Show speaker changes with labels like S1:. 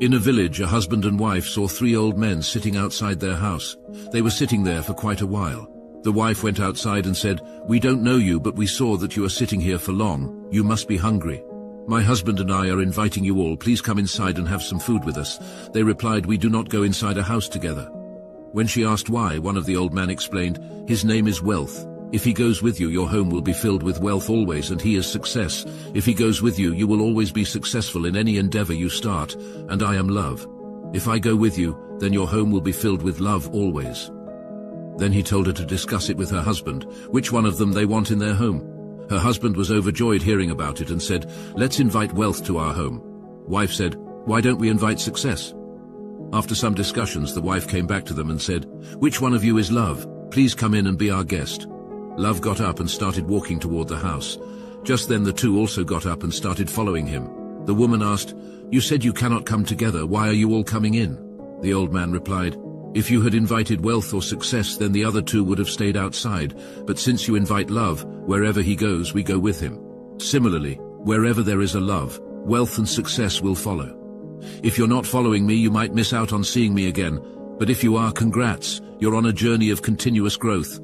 S1: In a village, a husband and wife saw three old men sitting outside their house. They were sitting there for quite a while. The wife went outside and said, We don't know you, but we saw that you are sitting here for long. You must be hungry. My husband and I are inviting you all. Please come inside and have some food with us. They replied, We do not go inside a house together. When she asked why, one of the old men explained, His name is Wealth. If he goes with you, your home will be filled with wealth always, and he is success. If he goes with you, you will always be successful in any endeavor you start, and I am love. If I go with you, then your home will be filled with love always. Then he told her to discuss it with her husband, which one of them they want in their home. Her husband was overjoyed hearing about it and said, let's invite wealth to our home. Wife said, why don't we invite success? After some discussions, the wife came back to them and said, which one of you is love? Please come in and be our guest. Love got up and started walking toward the house. Just then the two also got up and started following him. The woman asked, You said you cannot come together, why are you all coming in? The old man replied, If you had invited wealth or success, then the other two would have stayed outside, but since you invite love, wherever he goes, we go with him. Similarly, wherever there is a love, wealth and success will follow. If you're not following me, you might miss out on seeing me again, but if you are, congrats, you're on a journey of continuous growth.